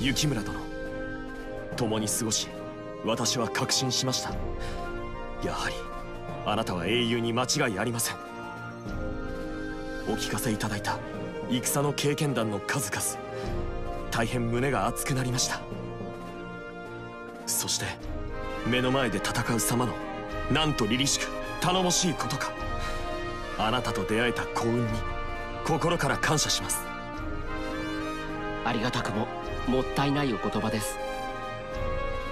雪村殿。共に過ごし私は確信しました。やはりあなたは英雄に間違いありません。お聞かせいただいた戦の経験談の数々。大変胸が熱くなりました。そして目の前で戦う様のなんと凛々しく頼もしいことか。あなたと出会えた幸運に心から感謝します。ありがたくももったいないお言葉です。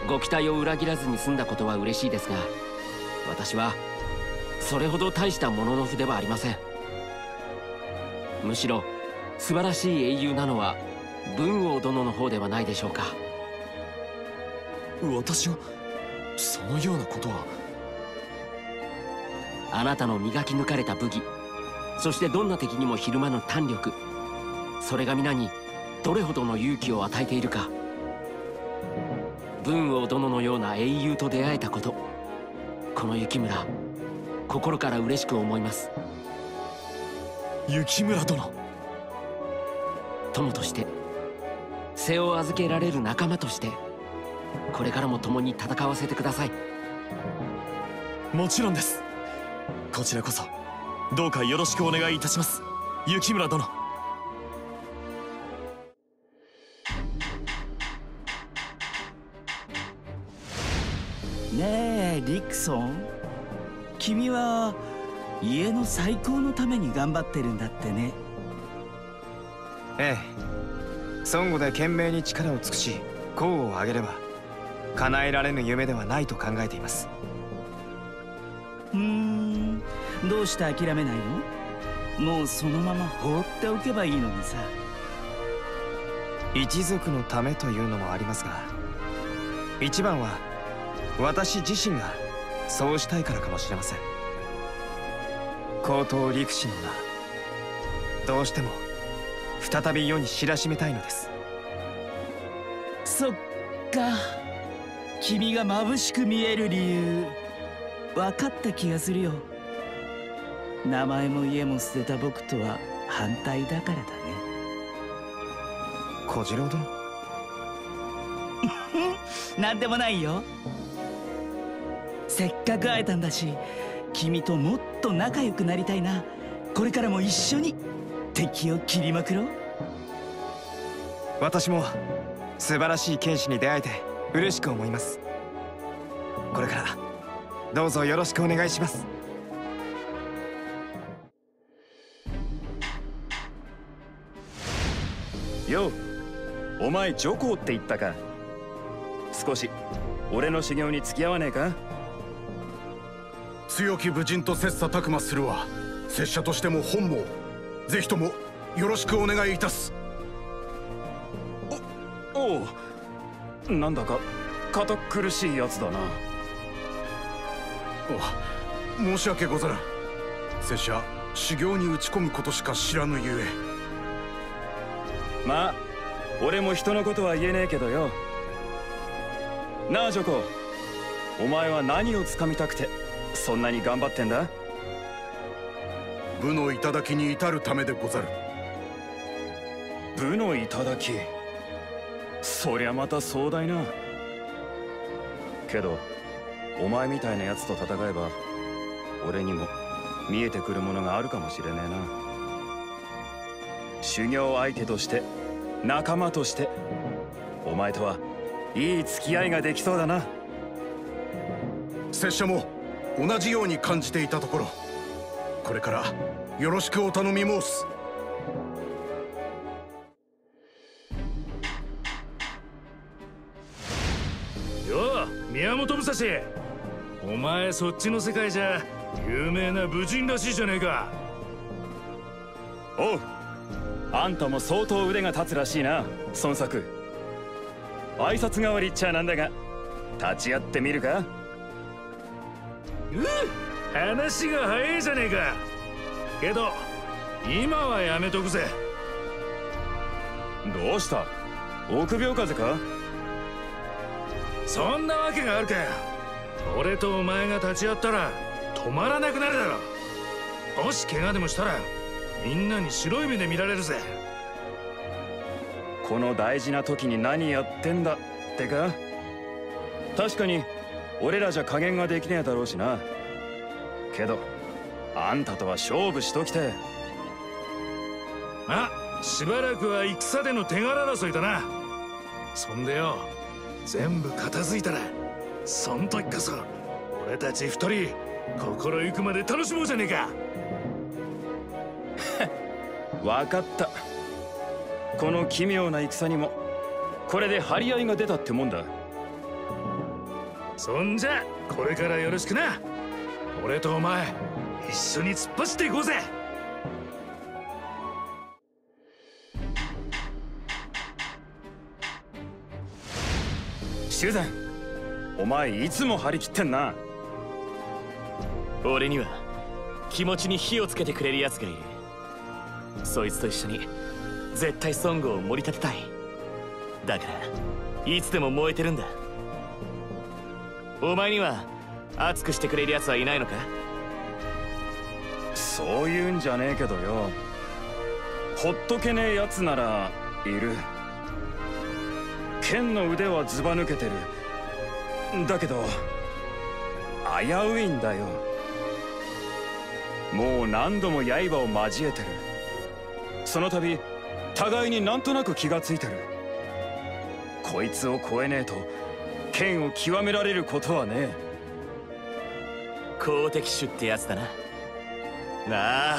ご期待を裏切らずに済んだことは嬉しいですが私はそれほど大したものの筆はありません。むしろ素晴らしい英雄なのは文王殿の方ではないでしょうか。私はそのようなことは。あなたの磨き抜かれた武技そしてどんな敵にもひるまぬ胆力それが皆にどれほどの勇気を与えているか。文王殿のような英雄と出会えたこと。この雪村心から嬉しく思います。雪村殿。友として背を預けられる仲間としてこれからも共に戦わせてください。もちろんです。こちらこそどうかよろしくお願いいたします。雪村殿ねえリクソン？君は家の最高のために頑張ってるんだってね。ええ。孫悟で懸命に力を尽くし功を挙げれば叶えられぬ夢ではないと考えています。ふーん。どうして諦めないの？もうそのまま放っておけばいいのにさ。一族のためというのもありますが一番は私自身がそうしたいからかもしれません。高等陸士の名。どうしても再び世に知らしめたいのです。そっか。君が眩しく見える理由。分かった気がするよ。名前も家も捨てた僕とは反対だからだね。小次郎殿。なんでもないよせっかく会えたんだし君ともっと仲良くなりたいな。これからも一緒に敵を切りまくろう。私も素晴らしい剣士に出会えて嬉しく思います。これからどうぞよろしくお願いします。ようお前女皇って言ったか。少し俺の修行に付き合わねえか？強き武人と切磋琢磨するは拙者としても本望。ぜひともよろしくお願いいたす。おおなんだか堅苦しいやつだな。申し訳ござらん。拙者修行に打ち込むことしか知らぬゆえ。まあ俺も人のことは言えねえけどよ。なあジョコ。お前は何をつかみたくてそんなに頑張ってんだ？部の頂に至るためでござる。部の頂？そりゃまた壮大な。けどお前みたいなやつと戦えば俺にも見えてくるものがあるかもしれねえな。修行相手として仲間としてお前とはいい付き合いができそうだな。拙者も同じように感じていたところこれからよろしくお頼み申す。よう宮本武蔵。お前そっちの世界じゃ有名な武人らしいじゃねえか。おうあんたも相当腕が立つらしいな孫作。挨拶代わりっちゃなんだが立ち会ってみるか？う話が早いじゃねえか。けど今はやめとくぜ。どうした？臆病風か？そんなわけがあるかよ。俺とお前が立ち会ったら止まらなくなるだろ。もし怪我でもしたらみんなに白い目で見られるぜ。この大事な時に何やってんだってか？確かに俺らじゃ加減ができねえだろうしな。けどあんたとは勝負しときて。あしばらくは戦での手柄争いだな。そんでよ全部片付いたらそん時こそ俺たち二人心ゆくまで楽しもうじゃねえか。分かった。この奇妙な戦にもこれで張り合いが出たってもんだそんじゃこれからよろしくな。俺とお前一緒に突っ走っていこうぜ。修善お前いつも張り切ってんな。俺には気持ちに火をつけてくれる奴がいる。そいつと一緒に絶対ソングを盛り立てたい。だからいつでも燃えてるんだお前には熱くしてくれる奴はいないのか？そういうんじゃねえけどよ。ほっとけねえ奴ならいる。剣の腕はずば抜けてる。だけど危ういんだよ。もう何度も刃を交えてる。その度互いになんとなく気がついてる。こいつを超えねえと剣を極められることはねえ。公敵種ってやつだな。ああ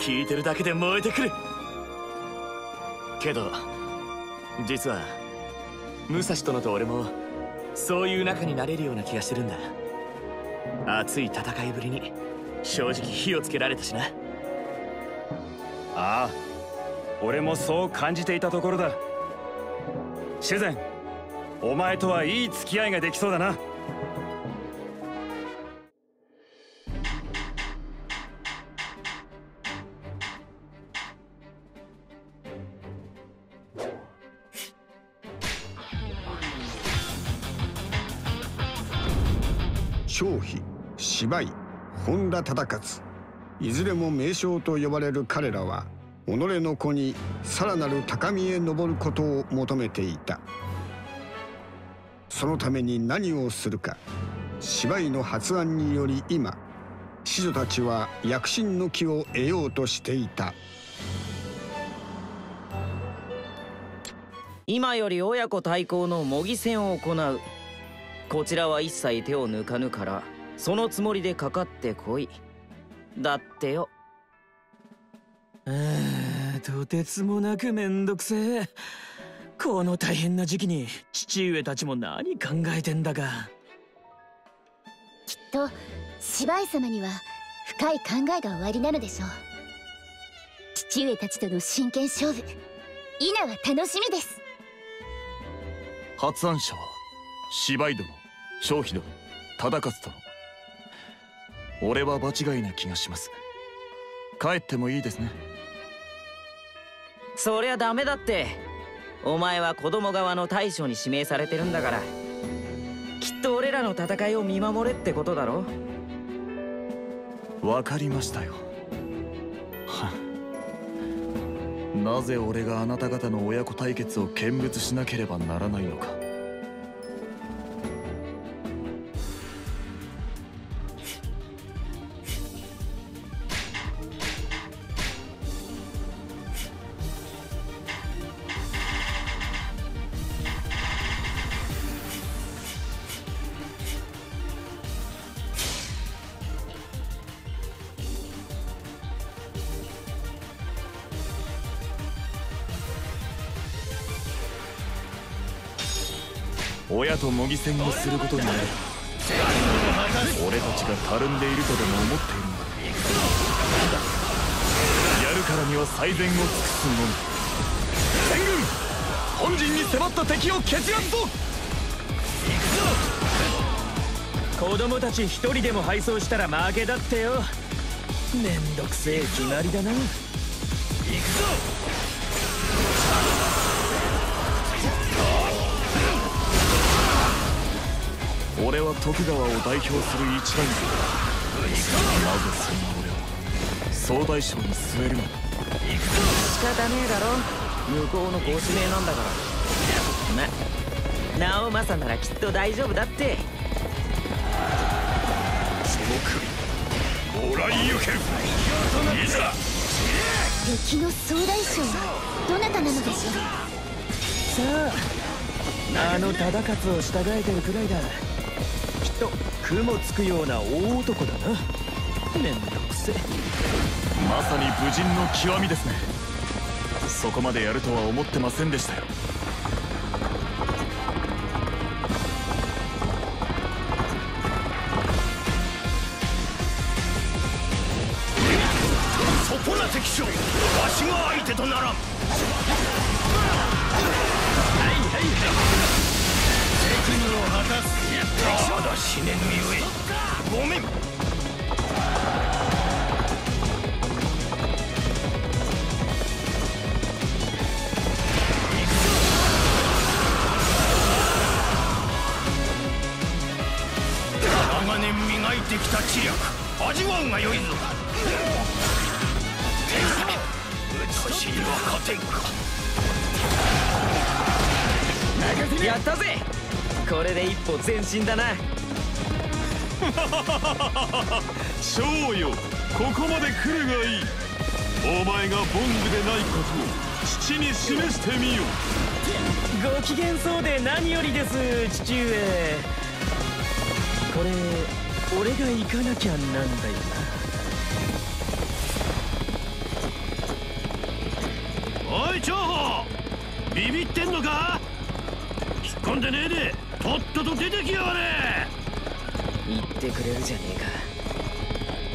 聞いてるだけで燃えてくる。けど実は武蔵殿と俺もそういう仲になれるような気がしてるんだ。熱い戦いぶりに正直火をつけられたしな。ああ俺もそう感じていたところだ。修善お前とはいい付き合いができそうだな。張飛芝居本田忠勝。いずれも名将と呼ばれる彼らは己の子にさらなる高みへ登ることを求めていた。そのために何をするか。芝居の発案により今子女たちは躍進の気を得ようとしていた。今より親子対抗の模擬戦を行う。こちらは一切手を抜かぬからそのつもりでかかってこい。だってよ。とてつもなくめんどくせえこの大変な時期に父上たちも何考えてんだか。きっと芝居様には深い考えがおありなのでしょう。父上たちとの真剣勝負。稲は楽しみです。発案者は芝居殿張飛殿忠勝殿。俺は場違いな気がします。帰ってもいいですね。そりゃダメだってお前は子供側の大将に指名されてるんだからきっと俺らの戦いを見守れってことだろ。わかりましたよ。なぜ俺があなた方の親子対決を見物しなければならないのか。親と模擬戦をすることになれば俺たちがたるんでいるとでも思っているのだ。やるからには最善を尽くすの。み全軍本陣に迫った敵を蹴散らすぞ。子供たち一人でも敗走したら負けだってよ。めんどくせえ決まりだな。行くぞ俺は徳川を代表する一大軍なぜそんな俺を総大将に据えるのだ仕方ねえだろ。向こうのご指名なんだから。ま直政ならきっと大丈夫だって。その首もらい。行けるいざ敵の総大将はどなたなのでしょう。さああの忠勝を従えてるくらいだと雲つくような大男だな。めんどくせまさに武人の極みですね。そこまでやるとは思ってませんでしたよ。磨いてきた知略味わうがよいぞ私には勝てんかやったぜこれで一歩前進だな。翔よここまで来るがいい。お前がボングでないことを父に示してみよご機嫌そうで何よりです父上。これ俺が行かなきゃなんだよ。おい長保。ビビってんのか？引っ込んでねえで。とっとと出てきやがれ。言ってくれるじゃね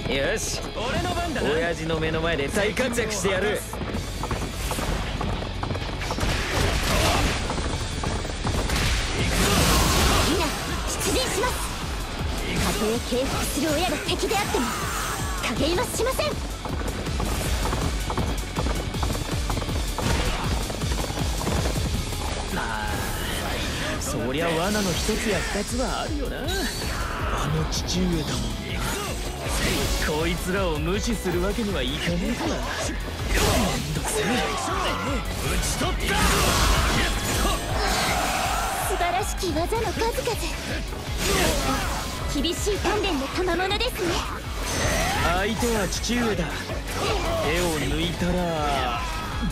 えか。よし。俺の番だな。親父の目の前で大活躍してやる敬服する親が敵であっても加減はしません。そりゃ罠の一つや二つはあるよな。あの父上だもんこいつらを無視するわけにはいかねえからめんどくせえ。打ち取った素晴らしき技の数々厳しい鍛錬の賜物ですね。相手は父上だ。手を抜いたら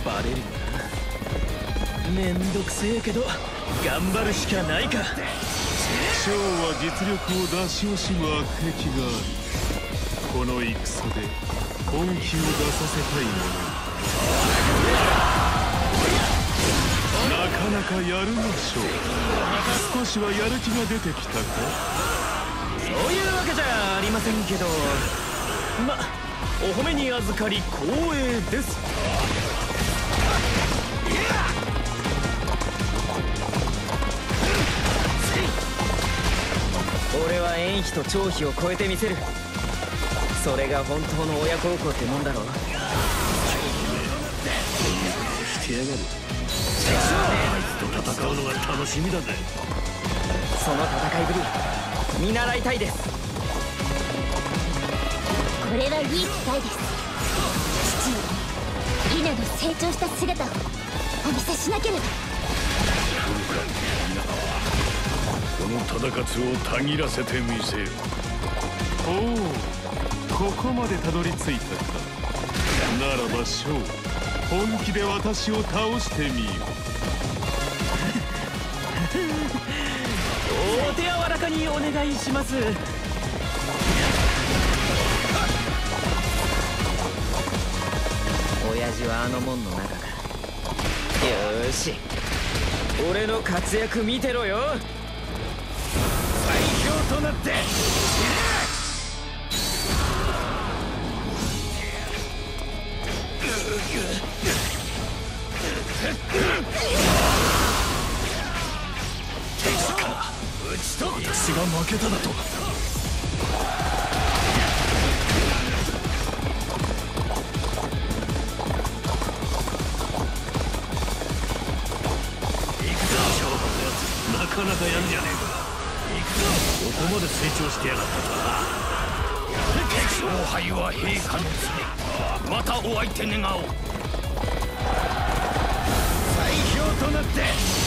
バレるよなめんどくせえけど頑張るしかないか。翔は実力を出し惜しむ悪癖がありこの戦で本気を出させたいものなかなかやるな翔少しはやる気が出てきたか？そういうわけじゃありませんけど。まお褒めに預かり光栄です。俺は縁妃と長妃を超えてみせる。それが本当の親孝行ってもんだろうしてやがるあいつと戦うのが楽しみだぜ。その戦いぶり見習いたいです。これはいい機会です。父上。稲の成長した姿をお見せしなければ。この忠勝をたぎらせてみせよ。おおここまでたどり着いた。かならば翔本気で私を倒してみよお手柔らかにお願いします。親父はあの門の中か。よし。俺の活躍見てろよ。最強となって。私が負けただとなかなかやんじゃねえか行くぞここまで成長してやがったとは勝敗は陛下の常またお相手願おう表となって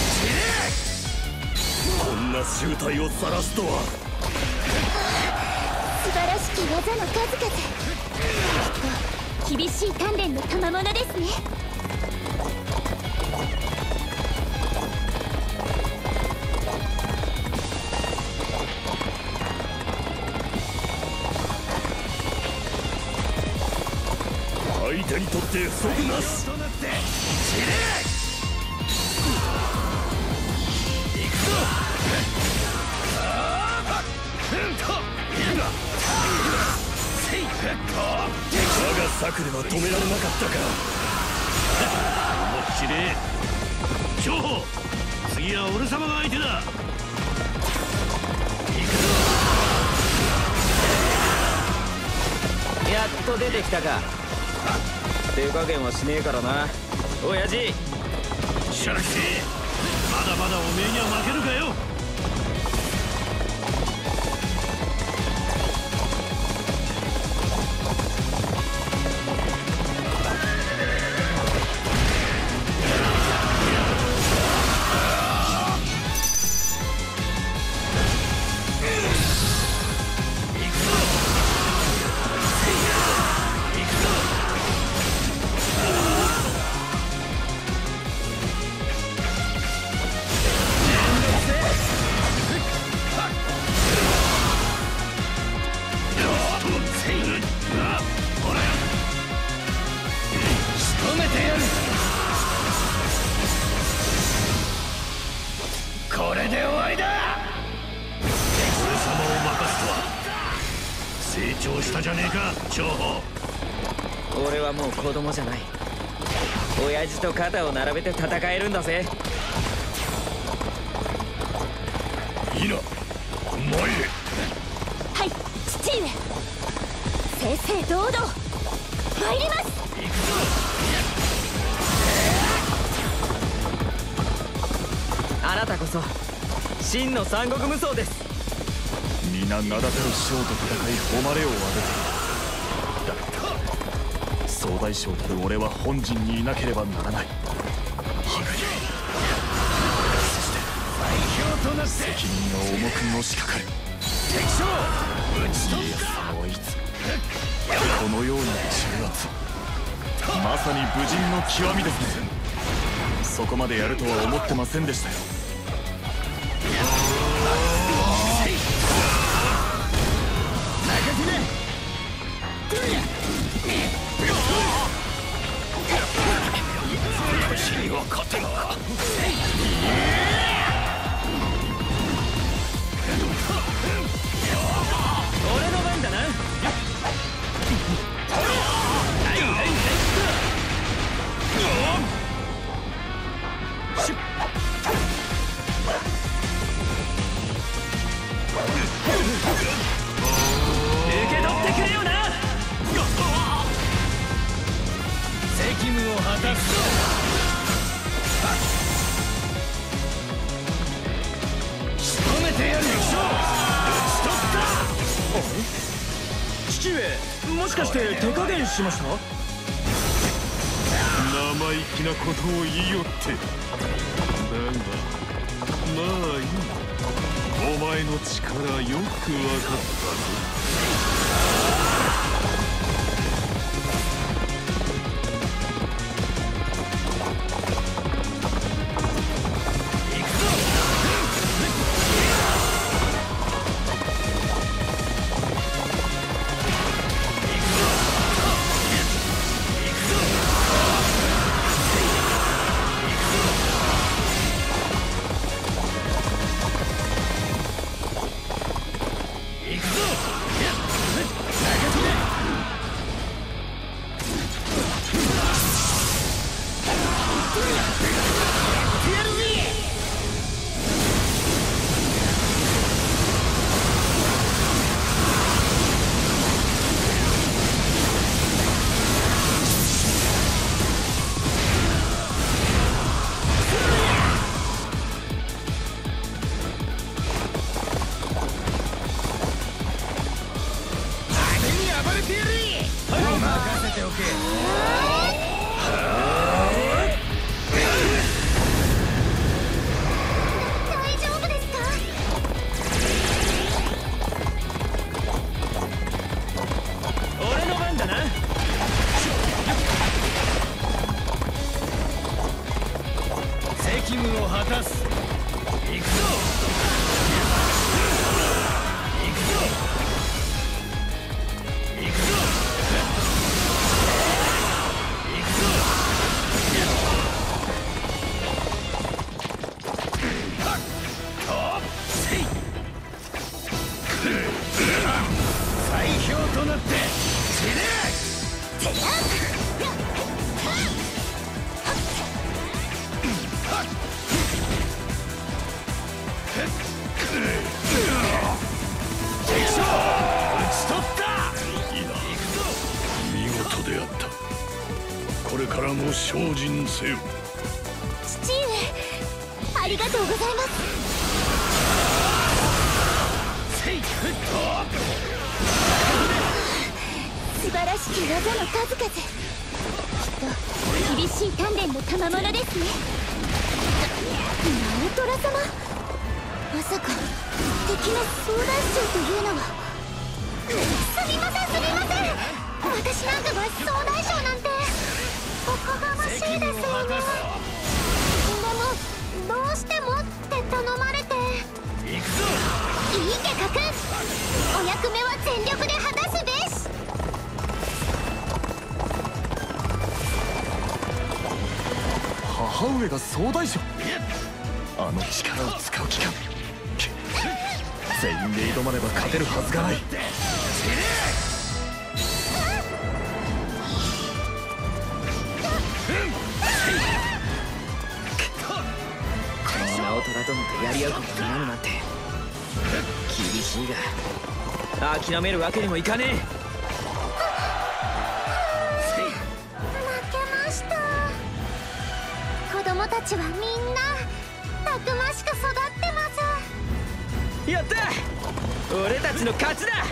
な集体を晒すとは。素晴らしき技の数々。きっと厳しい鍛錬の賜物ですね。相手にとって不足なしは止められなかったか。思い。っきり情報。次は俺様が相手だ。やっと出てきたか。手加減はしねえからな。親父シャラキまだまだおめえには負けるかよ長したじゃねえか長保俺はもう子供じゃない。親父と肩を並べて戦えるんだぜ。いいな。前へ。はい父上。正々堂々。参ります。あなたこそ真の三国無双です皆名だたる将と戦い誉れを上げてだが総大将たる俺は本陣にいなければならない。となって責任が重くのしかかる。敵将家康はいつこのような重圧。まさに武人の極みですね。そこまでやるとは思ってませんでしたよ。には勝てんか俺の番だな受け取ってくれよな。責務を果たすぞ。てやる敵将討ち取った父上もしかして手加減しました？生意気なことを言いよって。だがまあいい。お前の力よく分かったぞ。せよ。父上ありがとうございます。素晴らしき技の数々。きっと厳しい鍛錬の賜物ですね。ナウトラ様。まさか敵の総大将というのは。すみませんすみません。私なんかが総大将なんてがましいですよねでもどうしてもって頼まれて行くぞいいけかくんお役目は全力で果たすべし母上が総大将あの力を使う気か全員で挑まねば勝てるはずがないの直虎殿とやり合うことになるなんて厳しいが諦めるわけにもいかねえ。負けました。子供たちはみんなたくましく育ってます。やった！俺たちの勝ちだ！は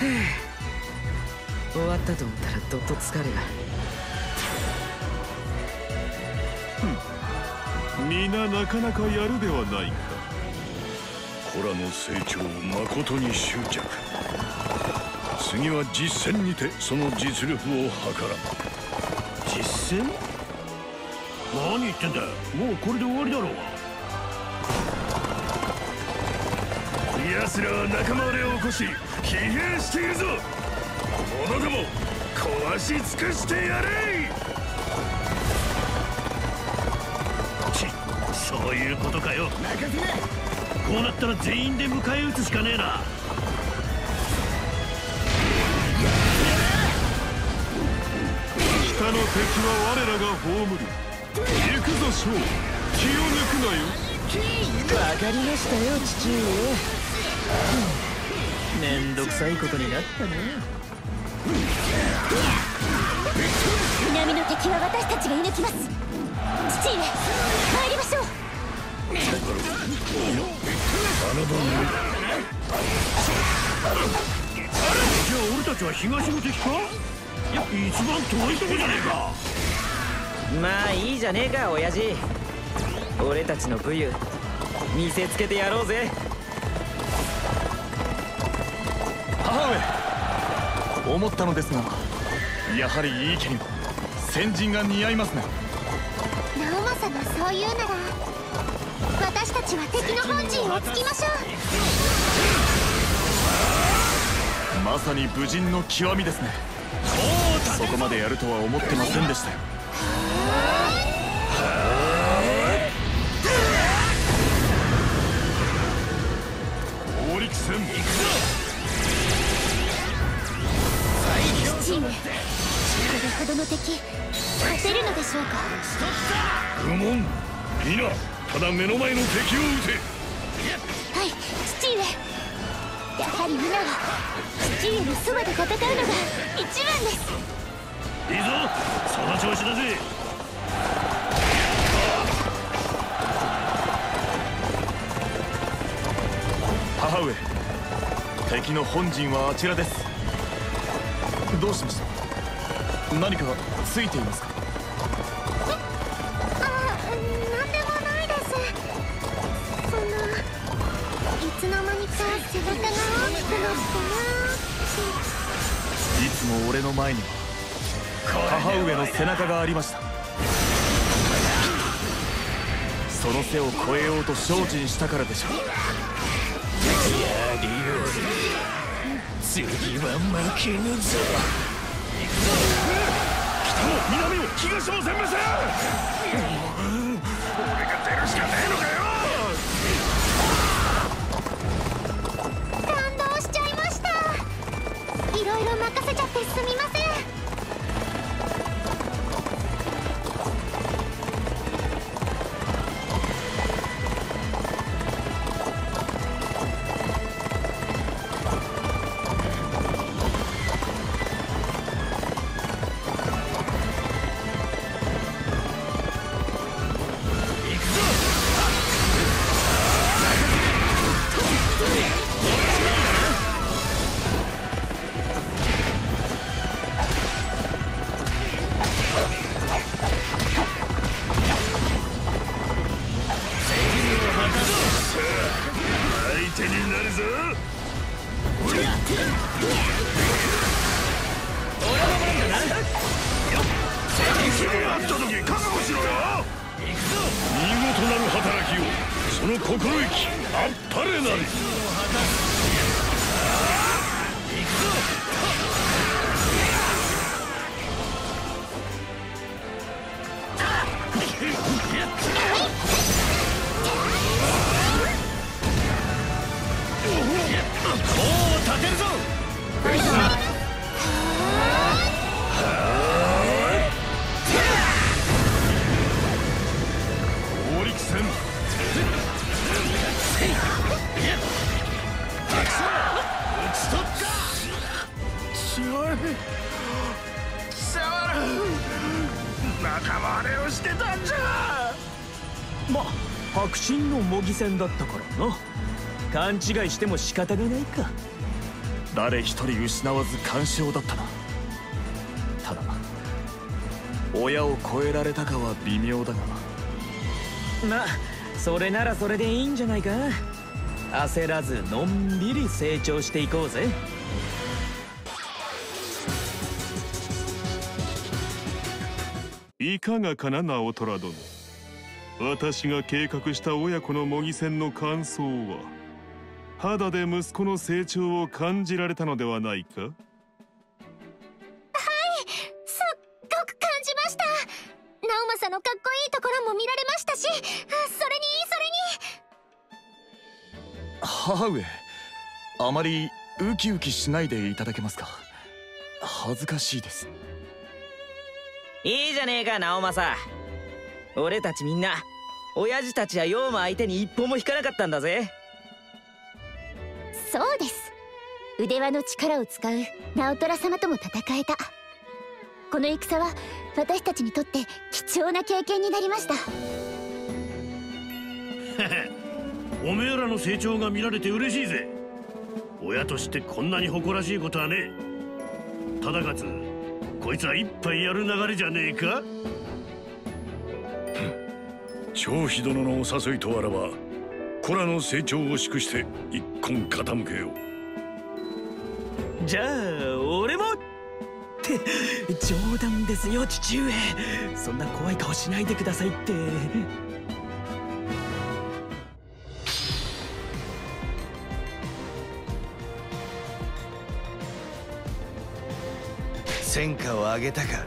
あ終わったと思ったらどっと疲れが皆なかなかやるではないか。子らの成長を誠に執着。次は実戦にてその実力を図ら実戦？何言ってんだもうこれで終わりだろう。奴らは仲間割れを起こし疲弊しているぞ。者ども壊し尽くしてやれ。いうことかよ。こうなったら全員で迎え撃つしかねえな。北の敵は我らが葬る行くぞ将。気を抜くなよ。わかりましたよ父上。めんどくさいことになったね。南の敵は私たちが射抜きます。父上帰りましょう俺たちは東の敵かいや一番遠いとこじ。ゃねえかまあいいじゃねえか親父俺たちの武勇見せつけてやろうぜ。母上思ったのですが。やはりいい家に。は先陣が似合いますね。直政がそう言うなら。私たちは敵の本陣を突きましょう。まさに武人の極みですね。そこまでやるとは思ってませんでしたよ。行くぞこれほどの敵勝てるのでしょうか？不問。皆ただ目の前の敵を撃て。はい父上。やはり皆は父上のそばで戦うのが一番です。いいぞ。その調子だぜ。母上敵の本陣はあちらです。どうしました？何かついていますか？つも俺の前には母上の背中がありました。その背を越えようと精進したからでしょう。やりよ次は負けぬぞ。北も南も東も全滅俺がてすみません。真の模擬戦だったからな。勘違いしても仕方がないか。誰一人失わず完勝だったな。ただ親を超えられたかは微妙だが。まそれならそれでいいんじゃないか。焦らずのんびり成長していこうぜ。いかがかな直虎殿私が計画した親子の模擬戦の感想は肌で息子の成長を感じられたのではないか？はいすっごく感じました。直政のかっこいいところも見られましたしそれにそれに。母上あまりウキウキしないでいただけますか？恥ずかしいです。いいじゃねえか直政俺たちみんな親父たちや陽馬相手に一歩も引かなかったんだぜ。そうです。腕輪の力を使う直虎様とも戦えた。この戦は私たちにとって貴重な経験になりました。おめえらの成長が見られて嬉しいぜ。親としてこんなに誇らしいことはねえ。ただかつこいつは一杯やる流れじゃねえか？張飛殿のお誘いとあらば子らの成長を祝して一献傾けよ。うじゃあ俺もって冗談ですよ父上。そんな怖い顔しないでくださいって。戦果を上げたか